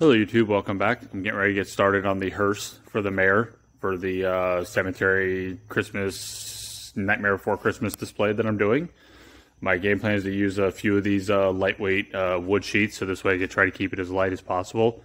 Hello YouTube, welcome back. I'm getting ready to get started on the hearse for the mayor for the uh, cemetery Christmas Nightmare Before Christmas display that I'm doing. My game plan is to use a few of these uh, lightweight uh, wood sheets so this way I can try to keep it as light as possible.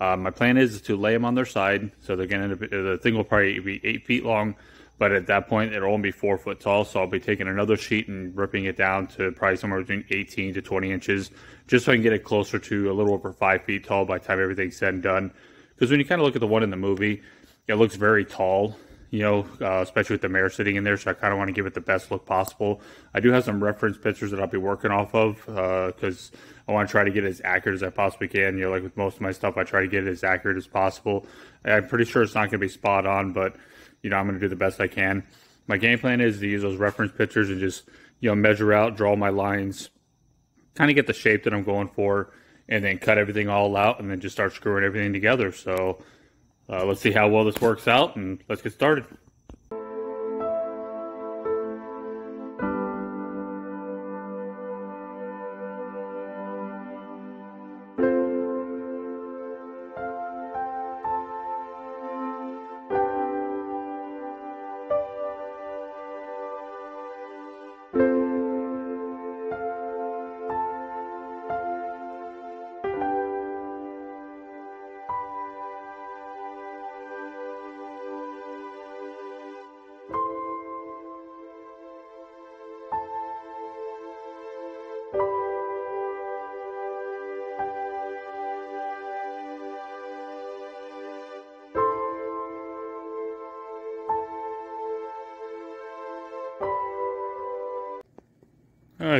Uh, my plan is to lay them on their side so they're going to the thing will probably be 8 feet long but at that point it'll only be 4 foot tall so I'll be taking another sheet and ripping it down to probably somewhere between 18 to 20 inches just so I can get it closer to a little over 5 feet tall by the time everything's said and done. Because when you kind of look at the one in the movie, it looks very tall you know, uh, especially with the mayor sitting in there. So I kind of want to give it the best look possible. I do have some reference pictures that I'll be working off of because uh, I want to try to get as accurate as I possibly can. You know, like with most of my stuff, I try to get it as accurate as possible. I'm pretty sure it's not going to be spot on, but you know, I'm going to do the best I can. My game plan is to use those reference pictures and just you know measure out, draw my lines, kind of get the shape that I'm going for, and then cut everything all out, and then just start screwing everything together. So uh, let's see how well this works out and let's get started.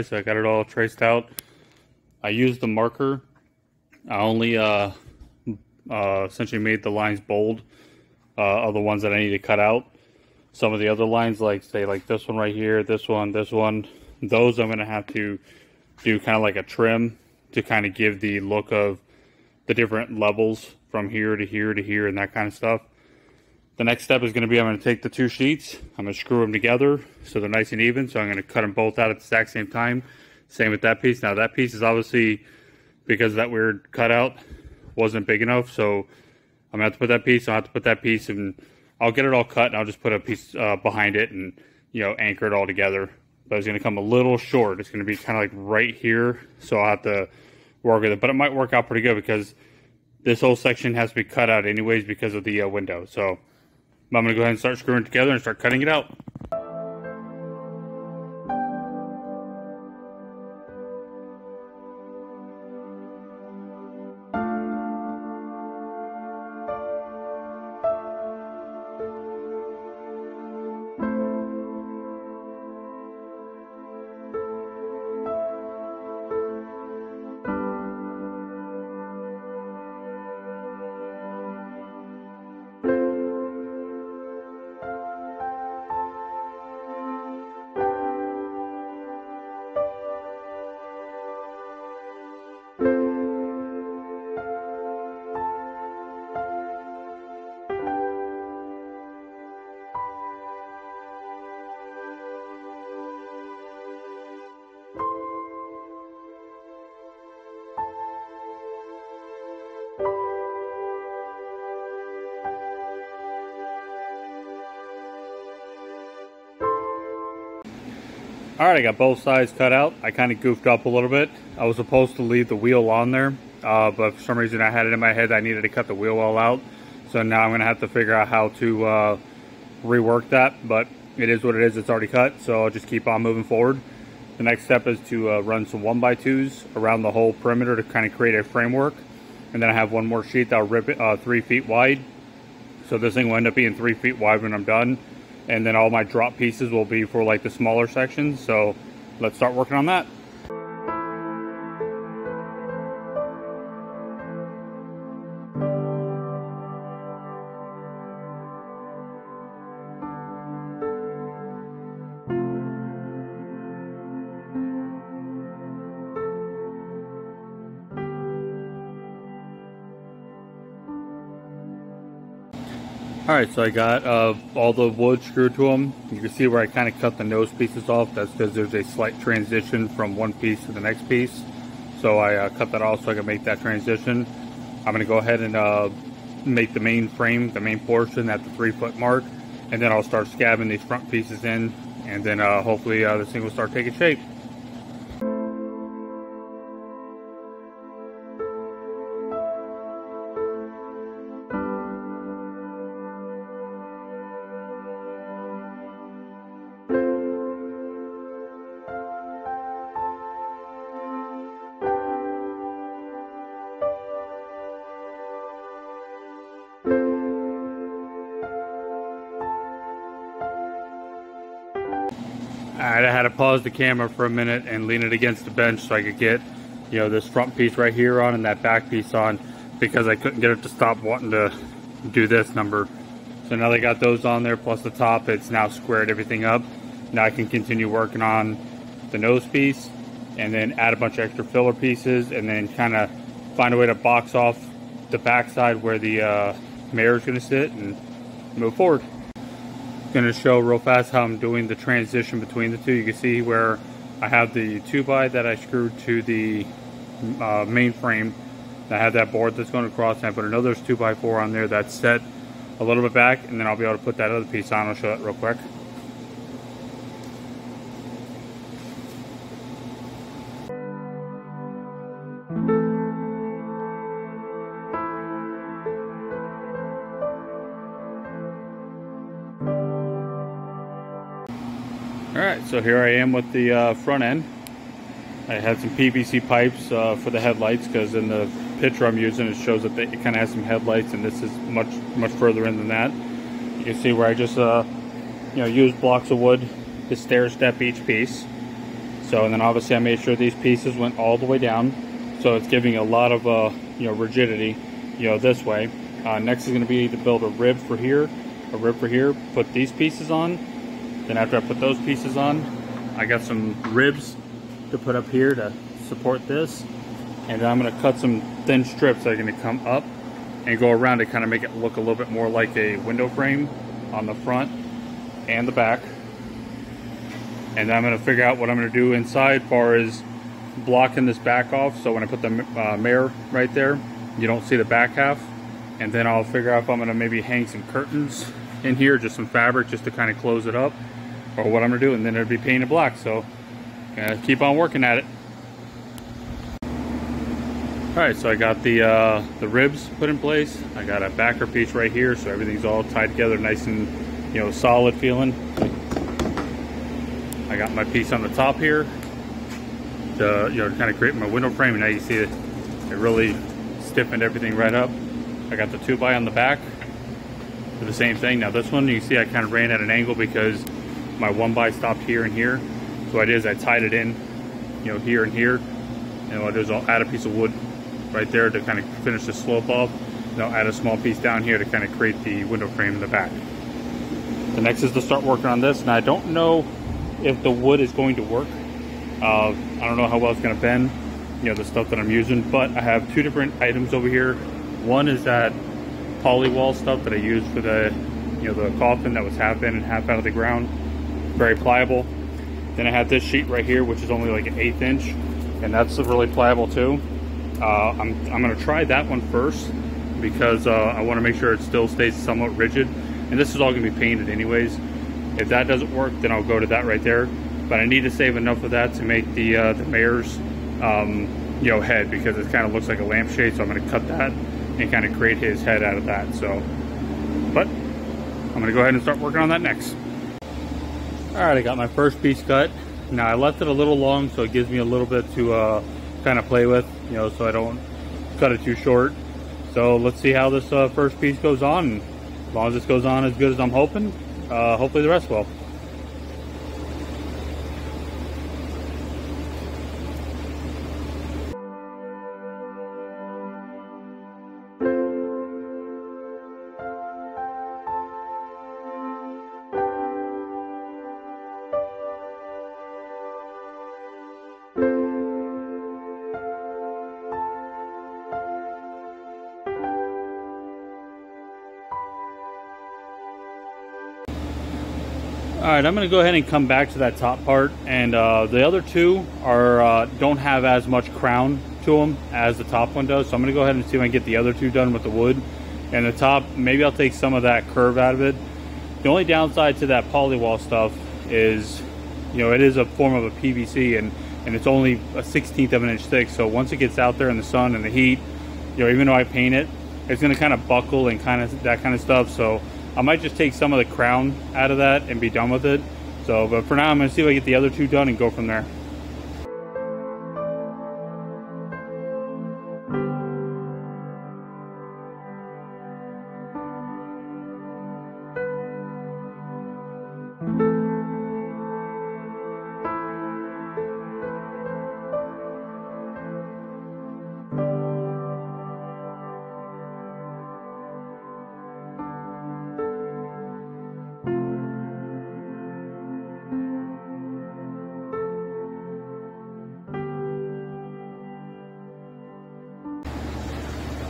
So I got it all traced out. I used the marker. I only uh, uh, essentially made the lines bold uh, of the ones that I need to cut out. Some of the other lines, like say like this one right here, this one, this one, those I'm to have to do kind of like a trim to kind of give the look of the different levels from here to here to here and that kind of stuff. The next step is going to be I'm going to take the two sheets, I'm going to screw them together so they're nice and even. So I'm going to cut them both out at the exact same time. Same with that piece. Now that piece is obviously, because that weird cutout wasn't big enough. So I'm going to have to put that piece, I'll have to put that piece and I'll get it all cut and I'll just put a piece uh, behind it and, you know, anchor it all together. But it's going to come a little short. It's going to be kind of like right here. So I'll have to work with it. But it might work out pretty good because this whole section has to be cut out anyways because of the uh, window. So I'm going to go ahead and start screwing together and start cutting it out. All right, I got both sides cut out. I kind of goofed up a little bit. I was supposed to leave the wheel on there, uh, but for some reason I had it in my head I needed to cut the wheel well out. So now I'm gonna have to figure out how to uh, rework that, but it is what it is, it's already cut, so I'll just keep on moving forward. The next step is to uh, run some 1x2s around the whole perimeter to kind of create a framework. And then I have one more sheet that'll rip it uh, three feet wide. So this thing will end up being three feet wide when I'm done and then all my drop pieces will be for like the smaller sections. So let's start working on that Alright, so I got uh, all the wood screwed to them. You can see where I kind of cut the nose pieces off. That's because there's a slight transition from one piece to the next piece. So I uh, cut that off so I can make that transition. I'm going to go ahead and uh, make the main frame, the main portion at the three foot mark, and then I'll start scabbing these front pieces in, and then uh, hopefully uh, this thing will start taking shape. To pause the camera for a minute and lean it against the bench so I could get, you know, this front piece right here on and that back piece on because I couldn't get it to stop wanting to do this number. So now they got those on there plus the top, it's now squared everything up. Now I can continue working on the nose piece and then add a bunch of extra filler pieces and then kind of find a way to box off the backside where the uh, mayor is going to sit and move forward going to show real fast how I'm doing the transition between the two. You can see where I have the 2x that I screwed to the uh, main frame. I have that board that's going across and I put another 2x4 on there that's set a little bit back and then I'll be able to put that other piece on. I'll show that real quick. Alright, so here I am with the uh, front end. I had some PVC pipes uh, for the headlights because in the picture I'm using it shows that they, it kind of has some headlights and this is much much further in than that. You can see where I just uh, you know used blocks of wood to stair step each piece. So and then obviously I made sure these pieces went all the way down so it's giving a lot of uh, you know rigidity you know this way. Uh, next is going to be to build a rib for here, a rib for here, put these pieces on then after I put those pieces on, I got some ribs to put up here to support this. And I'm gonna cut some thin strips that are gonna come up and go around to kind of make it look a little bit more like a window frame on the front and the back. And I'm gonna figure out what I'm gonna do inside far as blocking this back off. So when I put the uh, mayor right there, you don't see the back half. And then I'll figure out if I'm gonna maybe hang some curtains in here, just some fabric just to kind of close it up or what I'm gonna do and then it'll be painted black so uh, keep on working at it. All right so I got the uh, the ribs put in place. I got a backer piece right here so everything's all tied together nice and you know solid feeling. I got my piece on the top here to you know kind of create my window frame now you see it it really stiffened everything right up. I got the 2 by on the back for the same thing. Now this one you see I kind of ran at an angle because my one by stopped here and here. So what I did is I tied it in, you know, here and here. And what I do is I'll add a piece of wood right there to kind of finish the slope off. And I'll add a small piece down here to kind of create the window frame in the back. The next is to start working on this. And I don't know if the wood is going to work. Uh, I don't know how well it's going to bend, you know, the stuff that I'm using. But I have two different items over here. One is that polywall stuff that I used for the, you know, the coffin that was half in and half out of the ground very pliable. Then I have this sheet right here, which is only like an eighth inch, and that's really pliable too. Uh, I'm, I'm gonna try that one first because uh, I wanna make sure it still stays somewhat rigid. And this is all gonna be painted anyways. If that doesn't work, then I'll go to that right there. But I need to save enough of that to make the, uh, the mayor's um, you know, head because it kind of looks like a lampshade. So I'm gonna cut that and kind of create his head out of that. So, but I'm gonna go ahead and start working on that next. All right, I got my first piece cut. Now I left it a little long so it gives me a little bit to uh, kind of play with, you know, so I don't cut it too short. So let's see how this uh, first piece goes on. As long as this goes on as good as I'm hoping, uh, hopefully the rest will. All right, I'm gonna go ahead and come back to that top part. And uh, the other two are uh, don't have as much crown to them as the top one does. So I'm gonna go ahead and see if I can get the other two done with the wood. And the top, maybe I'll take some of that curve out of it. The only downside to that polywall stuff is, you know, it is a form of a PVC and, and it's only a 16th of an inch thick. So once it gets out there in the sun and the heat, you know, even though I paint it, it's gonna kind of buckle and kind of that kind of stuff. So I might just take some of the crown out of that and be done with it. So, but for now, I'm gonna see if I get the other two done and go from there.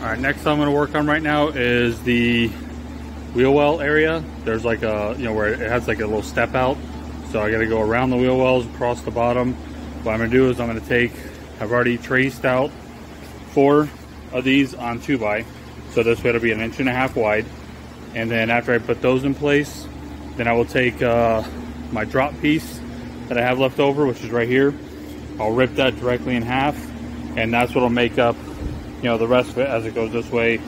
All right, next I'm gonna work on right now is the wheel well area. There's like a, you know, where it has like a little step out. So I gotta go around the wheel wells, across the bottom. What I'm gonna do is I'm gonna take, I've already traced out four of these on 2 by. So this way it'll be an inch and a half wide. And then after I put those in place, then I will take uh, my drop piece that I have left over, which is right here. I'll rip that directly in half and that's what'll make up you know, the rest of it as it goes this way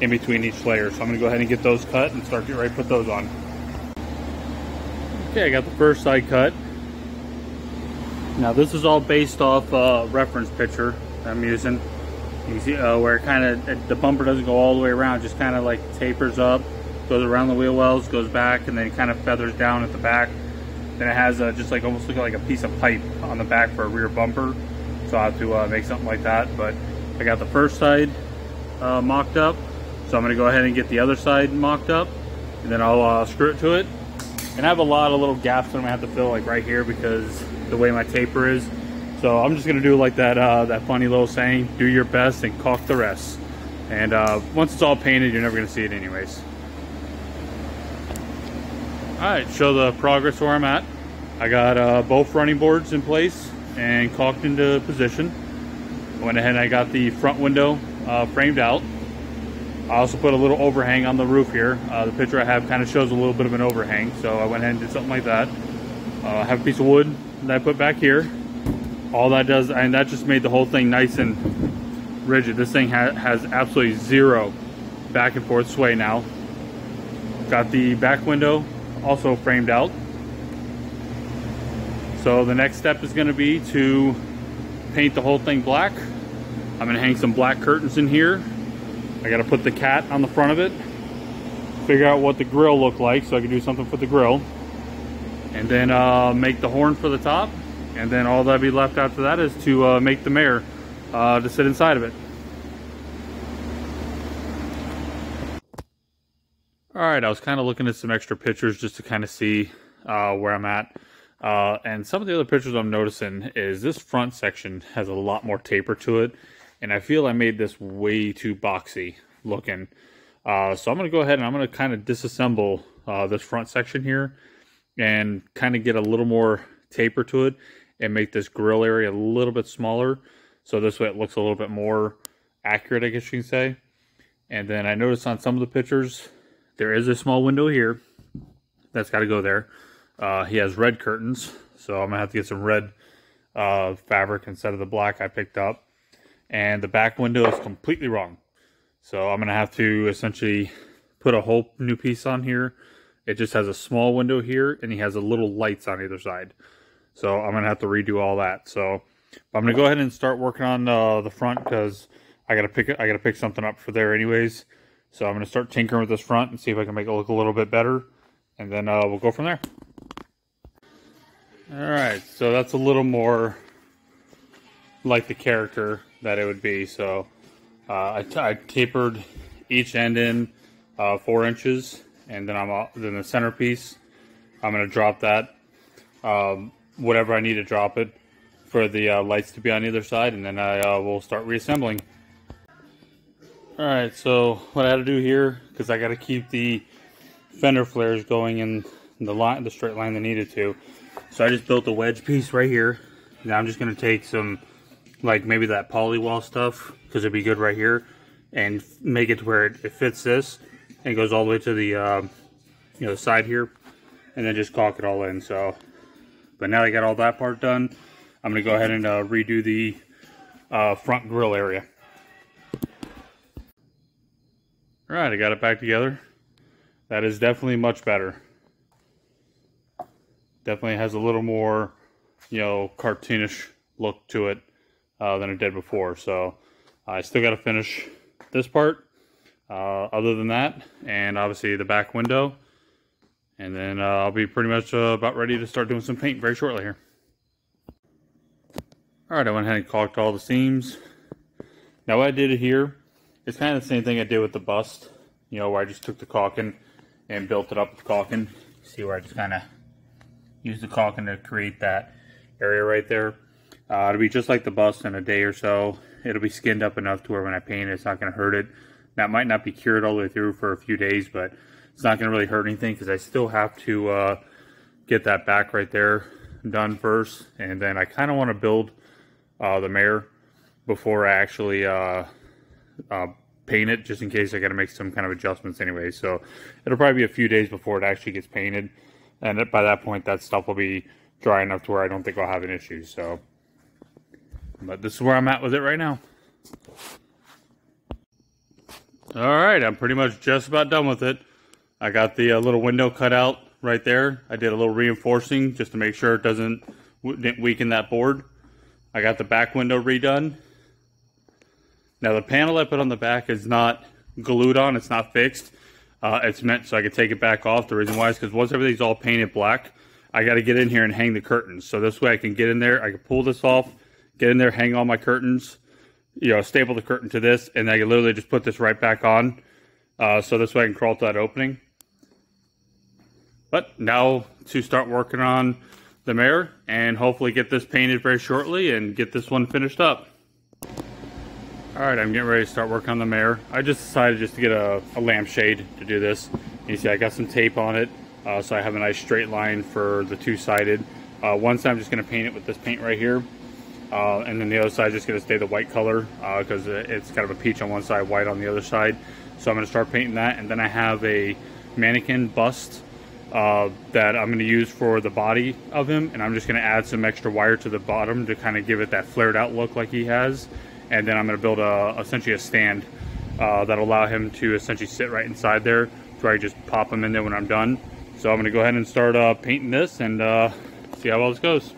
in between each layer. So I'm gonna go ahead and get those cut and start getting ready to put those on. Okay, I got the first side cut. Now this is all based off uh, reference picture I'm using. You see uh, where it kind of, the bumper doesn't go all the way around, just kind of like tapers up, goes around the wheel wells, goes back, and then kind of feathers down at the back. Then it has a, just like almost looking like a piece of pipe on the back for a rear bumper. So I have to uh, make something like that. But I got the first side uh, mocked up. So I'm gonna go ahead and get the other side mocked up and then I'll uh, screw it to it. And I have a lot of little gaps that I'm gonna have to fill like right here because the way my taper is. So I'm just gonna do like that uh, that funny little saying, do your best and caulk the rest. And uh, once it's all painted, you're never gonna see it anyways. All right, show the progress where I'm at. I got uh, both running boards in place and caulked into position. Went ahead and I got the front window uh, framed out. I also put a little overhang on the roof here. Uh, the picture I have kind of shows a little bit of an overhang, so I went ahead and did something like that. Uh, I have a piece of wood that I put back here. All that does, and that just made the whole thing nice and rigid. This thing ha has absolutely zero back and forth sway now. Got the back window also framed out. So the next step is going to be to paint the whole thing black. I'm gonna hang some black curtains in here. I gotta put the cat on the front of it. Figure out what the grill looked like so I can do something for the grill. And then uh, make the horn for the top. And then all that'll be left after that is to uh, make the mayor uh, to sit inside of it. All right, I was kind of looking at some extra pictures just to kind of see uh, where I'm at. Uh, and some of the other pictures I'm noticing is this front section has a lot more taper to it. And I feel I made this way too boxy looking. Uh, so I'm going to go ahead and I'm going to kind of disassemble uh, this front section here and kind of get a little more taper to it and make this grill area a little bit smaller. So this way it looks a little bit more accurate, I guess you can say. And then I noticed on some of the pictures, there is a small window here. That's got to go there. Uh, he has red curtains, so I'm gonna have to get some red uh, fabric instead of the black I picked up. And the back window is completely wrong. So I'm gonna have to essentially put a whole new piece on here. It just has a small window here and he has a little lights on either side. So I'm gonna have to redo all that. So I'm gonna go ahead and start working on uh, the front because I gotta pick I gotta pick something up for there anyways. So I'm gonna start tinkering with this front and see if I can make it look a little bit better. And then uh, we'll go from there. All right, so that's a little more like the character that it would be. So uh, I, tapered each end in uh, four inches, and then I'm then the centerpiece. I'm gonna drop that um, whatever I need to drop it for the uh, lights to be on either side, and then I uh, will start reassembling. All right, so what I had to do here because I got to keep the fender flares going in the line, the straight line they needed to. So I just built a wedge piece right here. Now I'm just going to take some like maybe that polywall stuff, because it'd be good right here, and make it to where it, it fits this, and goes all the way to the, uh, you know, side here, and then just caulk it all in, so. But now I got all that part done, I'm going to go ahead and uh, redo the uh, front grill area. All right, I got it back together. That is definitely much better. Definitely has a little more, you know, cartoonish look to it uh, than it did before. So I still got to finish this part. Uh, other than that, and obviously the back window. And then uh, I'll be pretty much uh, about ready to start doing some paint very shortly here. Alright, I went ahead and caulked all the seams. Now what I did here, it's kind of the same thing I did with the bust. You know, where I just took the caulking and built it up with caulking. See where I just kind of used the caulking to create that area right there. Uh, it'll be just like the bust in a day or so. It'll be skinned up enough to where when I paint it, it's not going to hurt it. That might not be cured all the way through for a few days, but it's not going to really hurt anything because I still have to uh, get that back right there done first. And then I kind of want to build uh, the mayor before I actually uh, uh, paint it, just in case I got to make some kind of adjustments anyway. So it'll probably be a few days before it actually gets painted, and by that point, that stuff will be dry enough to where I don't think I'll have an issue. So, but this is where I'm at with it right now. All right, I'm pretty much just about done with it. I got the uh, little window cut out right there. I did a little reinforcing just to make sure it doesn't weaken that board. I got the back window redone. Now the panel I put on the back is not glued on, it's not fixed. Uh, it's meant so I could take it back off. The reason why is because once everything's all painted black, I got to get in here and hang the curtains. So this way I can get in there, I can pull this off, get in there, hang all my curtains, you know, staple the curtain to this, and I can literally just put this right back on. Uh, so this way I can crawl to that opening. But now to start working on the mirror and hopefully get this painted very shortly and get this one finished up. Alright, I'm getting ready to start working on the mayor. I just decided just to get a, a lampshade to do this. You see I got some tape on it uh, so I have a nice straight line for the two-sided. Uh, one side I'm just going to paint it with this paint right here. Uh, and then the other side is just going to stay the white color because uh, it's kind of a peach on one side, white on the other side. So I'm to start painting that and then I have a mannequin bust uh, that I'm going to use for the body of him and I'm just going to add some extra wire to the bottom to kind of give it that flared out look like he has and then I'm going to build a essentially a stand uh, that'll allow him to essentially sit right inside there so I just pop him in there when I'm done so I'm going to go ahead and start uh, painting this and uh, see how well this goes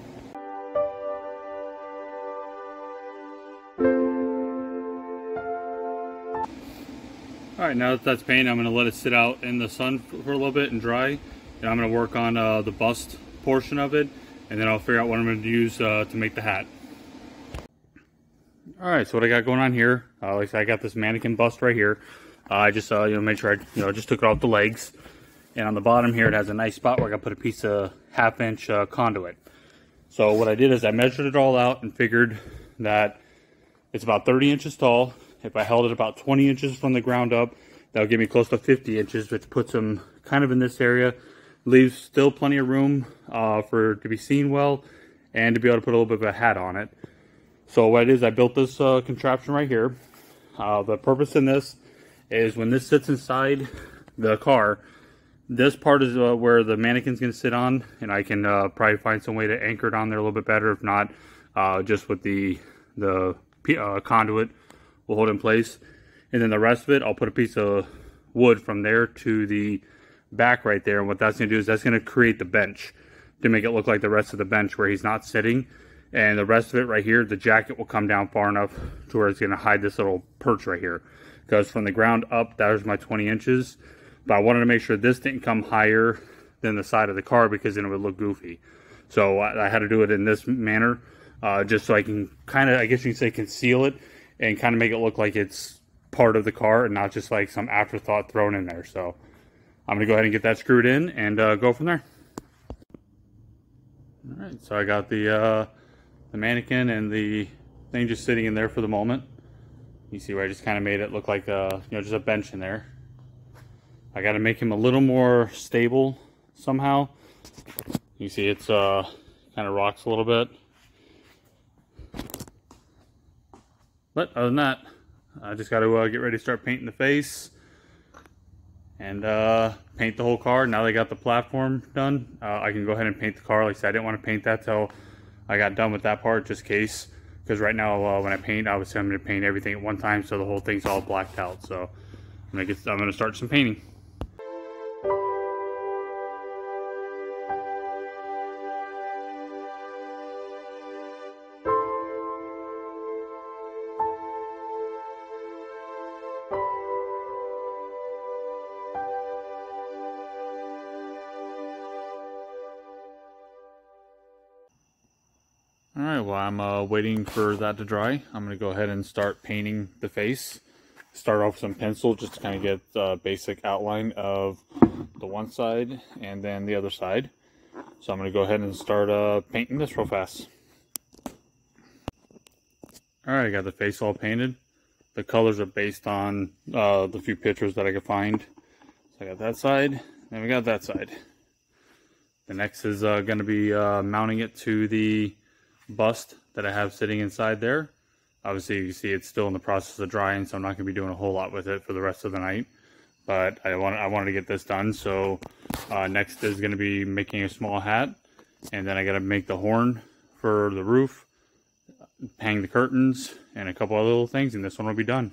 Alright, now that that's painted, I'm going to let it sit out in the sun for a little bit and dry. And I'm going to work on uh, the bust portion of it, and then I'll figure out what I'm to use uh, to make the hat. Alright, so what I got going on here, uh, like I said, I got this mannequin bust right here. Uh, I just, uh, you know, made sure I, you know, just took it off the legs. And on the bottom here, it has a nice spot where I can put a piece of half-inch uh, conduit. So what I did is I measured it all out and figured that it's about 30 inches tall. If I held it about 20 inches from the ground up, that'll give me close to 50 inches, which puts them kind of in this area leaves still plenty of room uh, for to be seen well and to be able to put a little bit of a hat on it. So what it is, I built this uh, contraption right here. Uh, the purpose in this is when this sits inside the car, this part is uh, where the mannequin's going to sit on, and I can uh, probably find some way to anchor it on there a little bit better. If not, uh, just with the the conduit will hold in place. And then the rest of it, I'll put a piece of wood from there to the back right there. And what that's going to do is that's going to create the bench to make it look like the rest of the bench where he's not sitting. And the rest of it right here, the jacket will come down far enough to where it's going to hide this little perch right here. Because from the ground up, there's my 20 inches. But I wanted to make sure this didn't come higher than the side of the car because then it would look goofy. So I, I had to do it in this manner uh, just so I can kind of, I guess you can say, conceal it and kind of make it look like it's part of the car and not just like some afterthought thrown in there. So I'm going to go ahead and get that screwed in and uh, go from there. All right, so I got the, uh, the mannequin and the thing just sitting in there for the moment. You see where I just kind of made it look like, a, uh, you know, just a bench in there. I got to make him a little more stable somehow. You see it's uh, kind of rocks a little bit. But other than that, I just got to uh, get ready to start painting the face and uh, paint the whole car. Now they got the platform done, uh, I can go ahead and paint the car. Like I said, I didn't want to paint that till I got done with that part, just in case. Because right now, uh, when I paint, I was going to paint everything at one time, so the whole thing's all blacked out. So I'm to get, I'm going to start some painting. All right, well I'm uh, waiting for that to dry, I'm going to go ahead and start painting the face. Start off with some pencil just to kind of get a basic outline of the one side and then the other side. So I'm going to go ahead and start uh, painting this real fast. All right, I got the face all painted. The colors are based on uh, the few pictures that I could find. So I got that side, and we got that side. The next is uh, going to be uh, mounting it to the bust that I have sitting inside there. Obviously, you see it's still in the process of drying, so I'm not going to be doing a whole lot with it for the rest of the night. But I want I wanted to get this done, so uh, next is going to be making a small hat, and then I got to make the horn for the roof, hang the curtains, and a couple other little things, and this one will be done.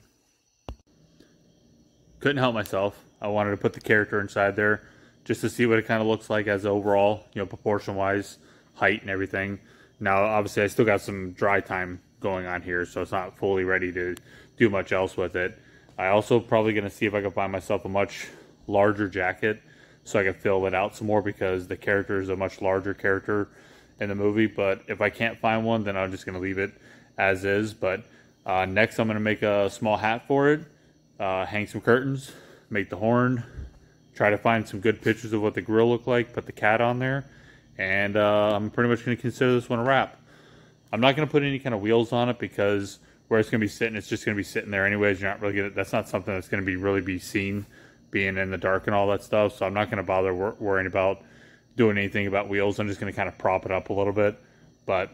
Couldn't help myself. I wanted to put the character inside there just to see what it kind of looks like as overall, you know, proportion-wise, height and everything. Now, obviously, I still got some dry time going on here, so it's not fully ready to do much else with it. I also probably going to see if I can find myself a much larger jacket so I can fill it out some more because the character is a much larger character in the movie. But if I can't find one, then I'm just going to leave it as is. But uh, next, I'm going to make a small hat for it, uh, hang some curtains, make the horn, try to find some good pictures of what the grill looked like, put the cat on there, and uh, I'm pretty much going to consider this one a wrap. I'm not going to put any kind of wheels on it because where it's going to be sitting, it's just going to be sitting there anyways. You're not really going to, that's not something that's going to be really be seen being in the dark and all that stuff. So I'm not going to bother wor worrying about doing anything about wheels. I'm just going to kind of prop it up a little bit. But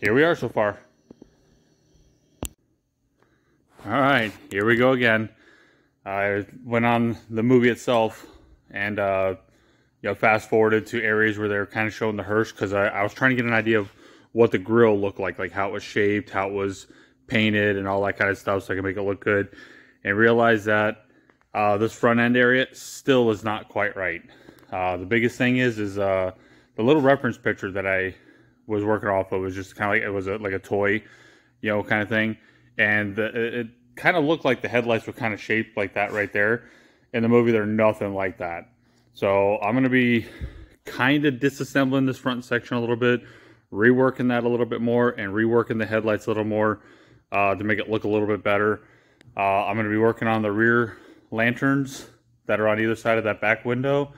here we are so far. All right, here we go again. I went on the movie itself and uh, you know, fast forwarded to areas where they're kind of showing the hearse because I, I, was trying to get an idea of what the grill looked like, like how it was shaped, how it was painted, and all that kind of stuff, so I can make it look good. And realize that uh, this front end area still is not quite right. Uh, the biggest thing is, is uh, the little reference picture that I was working off of was just kind of like it was a, like a toy, you know, kind of thing, and the, it, it kind of looked like the headlights were kind of shaped like that right there. In the movie, they're nothing like that. So I'm going to be kind of disassembling this front section a little bit, reworking that a little bit more, and reworking the headlights a little more uh, to make it look a little bit better. Uh, I'm going to be working on the rear lanterns that are on either side of that back window.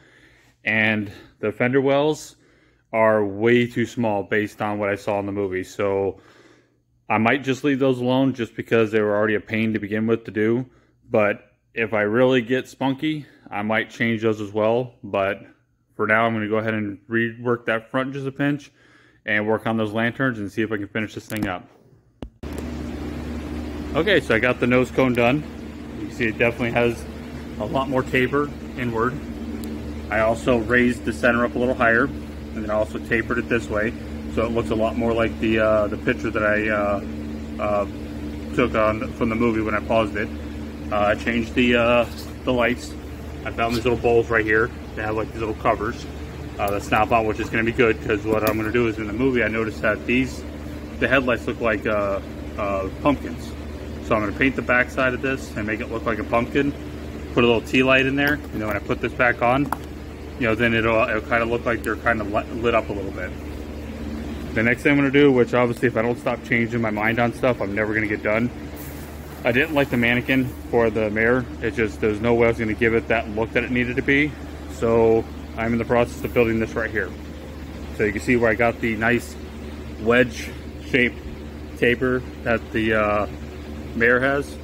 And the fender wells are way too small based on what I saw in the movie. So I might just leave those alone just because they were already a pain to begin with to do. But if I really get spunky, I might change those as well. But for now, I'm going to go ahead and rework that front just a pinch and work on those lanterns and see if I can finish this thing up. Okay, so I got the nose cone done. You see it definitely has a lot more taper inward. I also raised the center up a little higher and then I also tapered it this way so it looks a lot more like the uh, the picture that I uh, uh, took on from the movie when I paused it. Uh, I changed the uh, the lights. I found these little bowls right here. They have like these little covers uh, that snap on, which is going to be good because what I'm going to do is in the movie I noticed that these the headlights look like uh, uh, pumpkins. So I'm going to paint the back side of this and make it look like a pumpkin. Put a little tea light in there, and then when I put this back on, you know, then it'll, it'll kind of look like they're kind of lit up a little bit. The next thing I'm going to do, which obviously if I don't stop changing my mind on stuff, I'm never going to get done, I didn't like the mannequin for the mayor. It just, there's no way I was going to give it that look that it needed to be. So I'm in the process of building this right here. So you can see where I got the nice wedge shaped taper that the uh, mayor has.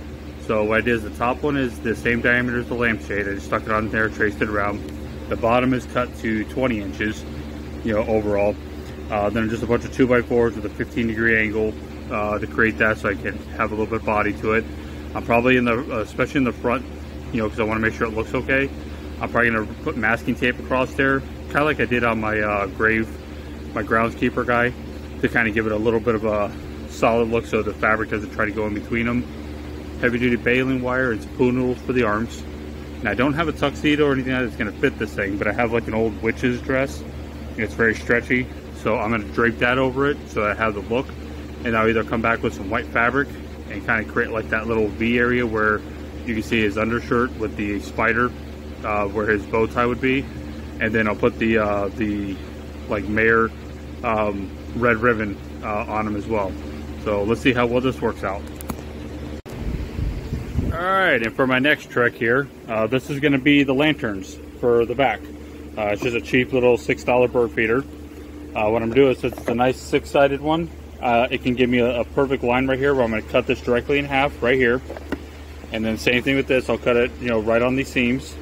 So what I did is the top one is the same diameter as the lampshade. I just stuck it on there, traced it around. The bottom is cut to 20 inches, you know, overall. Uh, then just a bunch of 2x4s with a 15 degree angle uh, to create that so I can have a little bit of body to it. I'm probably in the, uh, especially in the front, you know, because I want to make sure it looks okay. I'm probably going to put masking tape across there, kind of like I did on my uh, grave, my groundskeeper guy, to kind of give it a little bit of a solid look so the fabric doesn't try to go in between them. Heavy duty baling wire and spoon noodles for the arms. Now I don't have a tuxedo or anything that's going to fit this thing, but I have like an old witch's dress. It's very stretchy, so I'm going to drape that over it so I have the look. And I'll either come back with some white fabric and kind of create like that little V area where you can see his undershirt with the spider uh, where his bow tie would be. And then I'll put the, uh, the like mayor um, red ribbon uh, on him as well. So let's see how well this works out. All right, and for my next trick here, uh, this is gonna be the lanterns for the back. Uh, it's just a cheap little $6 bird feeder. Uh, what I'm gonna do is it's a nice six-sided one. Uh, it can give me a, a, perfect line right here where I'm gonna cut this directly in half right here. And then same thing with this, I'll cut it, you know, right on these seams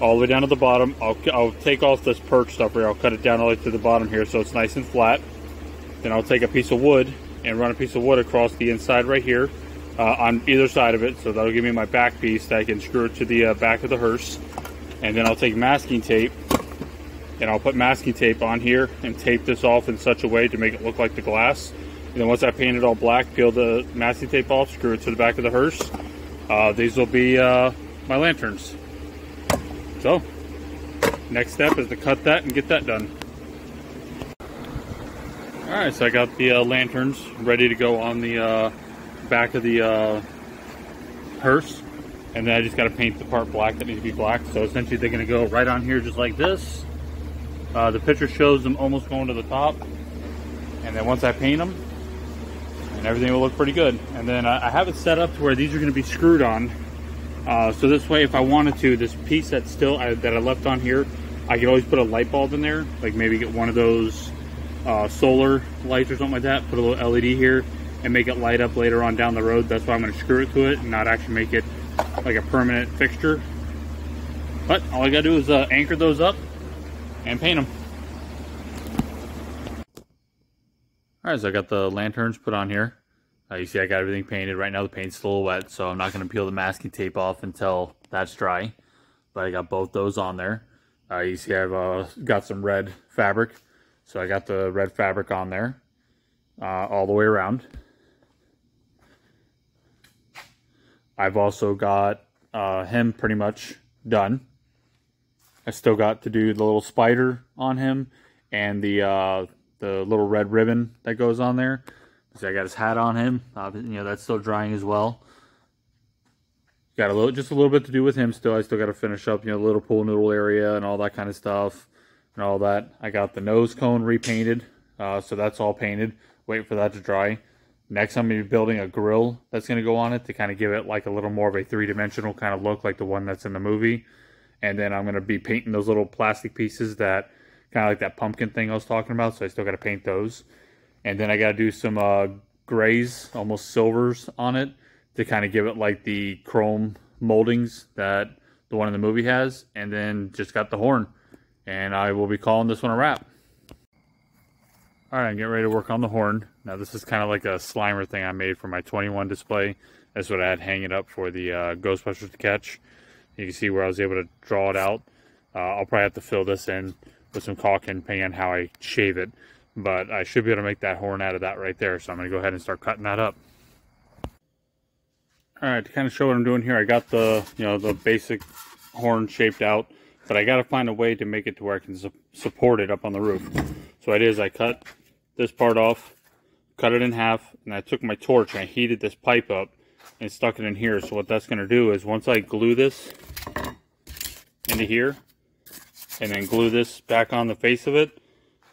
all the way down to the bottom. I'll, I'll take off this perch stuff here. I'll cut it down all the way to the bottom here so it's nice and flat. Then I'll take a piece of wood and run a piece of wood across the inside right here uh, on either side of it. So that'll give me my back piece that I can screw it to the uh, back of the hearse. And then I'll take masking tape and I'll put masking tape on here and tape this off in such a way to make it look like the glass. And then once I paint it all black, peel the masking tape off, screw it to the back of the hearse. Uh, these will be uh, my lanterns. So, next step is to cut that and get that done. Alright, so I got the uh, lanterns ready to go on the uh, back of the uh, hearse. And then I just got to paint the part black that needs to be black. So essentially they're going to go right on here just like this. Uh, the picture shows them almost going to the top. And then once I paint them, and everything will look pretty good. And then I have it set up to where these are going to be screwed on uh, so this way, if I wanted to, this piece that's still I, that I left on here, I could always put a light bulb in there, like maybe get one of those uh, solar lights or something like that, put a little LED here, and make it light up later on down the road. That's why I'm going to screw it to it and not actually make it like a permanent fixture. But all I got to do is uh, anchor those up and paint them. Alright, so I got the lanterns put on here. Uh, you see I got everything painted. Right now the paint's still wet, so I'm not going to peel the masking tape off until that's dry. But I got both those on there. Uh, you see I've uh, got some red fabric. So I got the red fabric on there uh, all the way around. I've also got uh, him pretty much done. I still got to do the little spider on him and the uh, the little red ribbon that goes on there. See, I got his hat on him. Uh, you know, that's still drying as well. Got a little, just a little bit to do with him still. I still got to finish up, you know, the little pool noodle area and all that kind of stuff and all that. I got the nose cone repainted, uh, so that's all painted. Wait for that to dry. Next, I'm going to be building a grill that's going to go on it to kind of give it like a little more of a three-dimensional kind of look like the one that's in the movie. And then I'm going to be painting those little plastic pieces that kind of like that pumpkin thing I was talking about. So I still got to paint those. And then I got to do some uh, grays, almost silvers on it to kind of give it like the chrome moldings that the one in the movie has. And then just got the horn. And I will be calling this one a wrap. All right, I'm getting ready to work on the horn. Now this is kind of like a Slimer thing I made for my 21 display. That's what I had hanging up for the uh, Ghostbusters to catch. You can see where I was able to draw it out. Uh, I'll probably have to fill this in with some caulk and paint how I shave it. But I should be able to make that horn out of that right there. So I'm going to go ahead and start cutting that up. All right, to kind of show what I'm doing here, I got the, you know, the basic horn shaped out. But I got to find a way to make it to where I can su support it up on the roof. So what I did is I cut this part off, cut it in half, and I took my torch and I heated this pipe up and stuck it in here. So what that's going to do is once I glue this into here, and then glue this back on the face of it,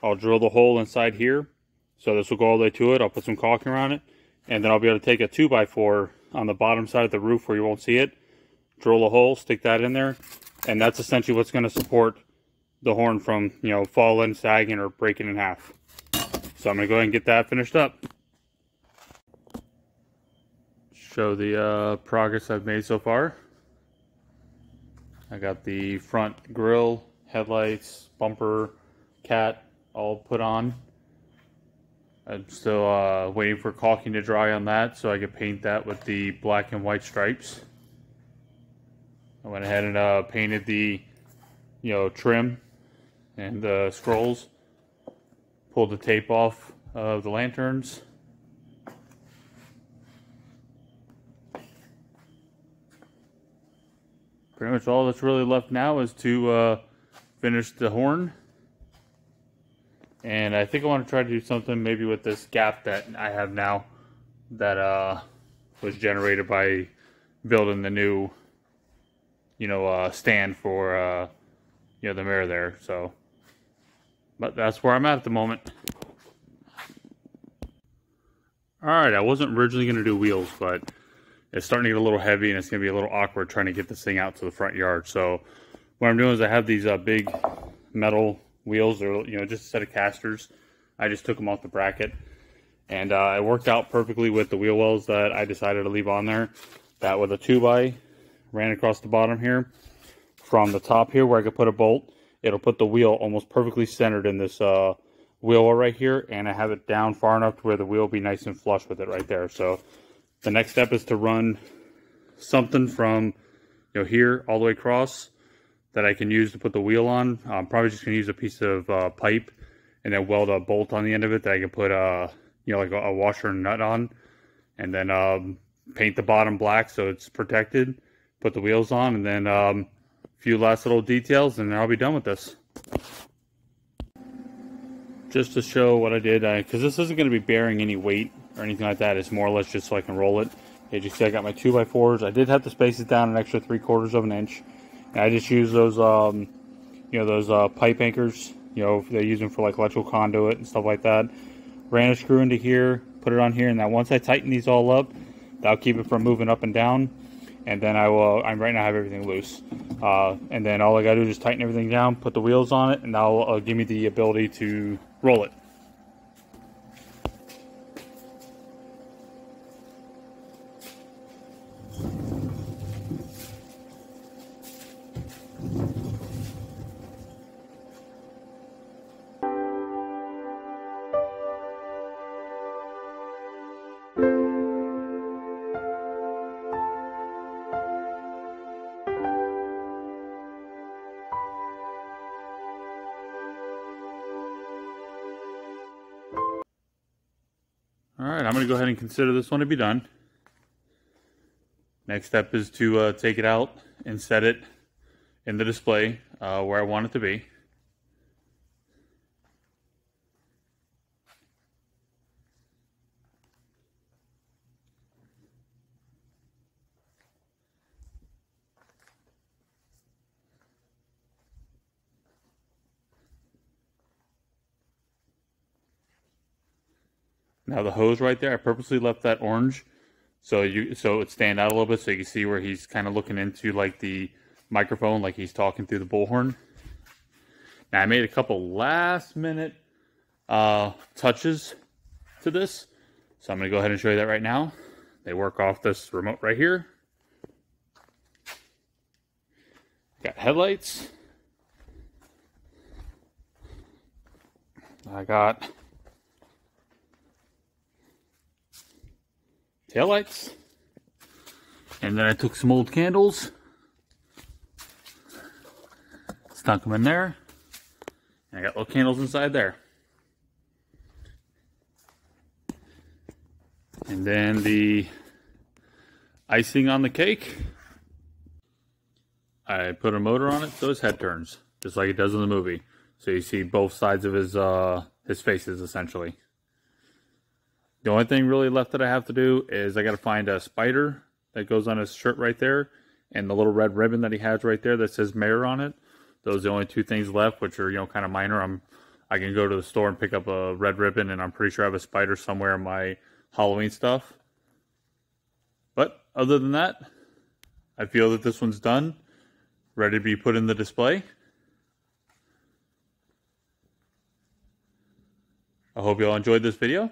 I'll drill the hole inside here. So this will go all the way to it. I'll put some caulking around it. And then I'll be able to take a 2x4 on the bottom side of the roof where you won't see it. Drill a hole, stick that in there. And that's essentially what's going to support the horn from, you know, falling, sagging, or breaking in half. So I'm going to go ahead and get that finished up. Show the uh, progress I've made so far. I got the front grill, headlights, bumper, cat, all put on. I'm still uh, waiting for caulking to dry on that so I could paint that with the black and white stripes. I went ahead and uh, painted the, you know, trim and the scrolls. Pulled the tape off of the lanterns. Pretty much all that's really left now is to uh, finish the horn. And I think I want to try to do something maybe with this gap that I have now that uh, was generated by building the new, you know, uh, stand for, uh, you know, the mirror there. So, but that's where I'm at at the moment. All right, I wasn't originally going to do wheels, but it's starting to get a little heavy and it's going to be a little awkward trying to get this thing out to the front yard. So what I'm doing is I have these uh, big metal wheels, or you know, just a set of casters. I just took them off the bracket, and uh, it worked out perfectly with the wheel wells that I decided to leave on there. That with a 2 by ran across the bottom here. From the top here where I could put a bolt, it'll put the wheel almost perfectly centered in this uh, wheel well right here, and I have it down far enough to where the wheel will be nice and flush with it right there. So the next step is to run something from you know here all the way across that I can use to put the wheel on. I'm probably just going to use a piece of uh, pipe and then weld a bolt on the end of it that I can put a, uh, you know, like a, washer nut on. And then um, paint the bottom black so it's protected. Put the wheels on and then um, a few last little details and then I'll be done with this. Just to show what I did, because this isn't going to be bearing any weight or anything like that. It's more or less just so I can roll it. As you see, I got my 2x4s. I did have to space it down an extra 3 quarters of an inch. And I just use those, um, you know, those uh, pipe anchors. You know, they use them for like electrical conduit and stuff like that. Ran a screw into here, put it on here, and now once I tighten these all up, that'll keep it from moving up and down. And then I will, I'm right now I have everything loose. Uh, and then all I gotta do is just tighten everything down, put the wheels on it, and that'll uh, give me the ability to roll it. Right, I'm going to go ahead and consider this one to be done. Next step is to uh, take it out and set it in the display uh, where I want it to be. Now the hose right there, I purposely left that orange so you so it stand out a little bit so you can see where he's kind of looking into like the microphone like he's talking through the bullhorn. Now I made a couple last minute uh, touches to this. So I'm going to go ahead and show you that right now. They work off this remote right here. Got headlights. I got taillights. And then I took some old candles, stuck them in there, and I got little candles inside there. And then the icing on the cake, I put a motor on it so his head turns, just like it does in the movie. So you see both sides of his uh, his faces essentially. The only thing really left that I have to do is I got to find a spider that goes on his shirt right there and the little red ribbon that he has right there that says mayor on it. Those are the only two things left, which are, you know, kind of minor. I'm, I can go to the store and pick up a red ribbon and I'm pretty sure I have a spider somewhere in my Halloween stuff. But other than that, I feel that this one's done, ready to be put in the display. I hope you all enjoyed this video.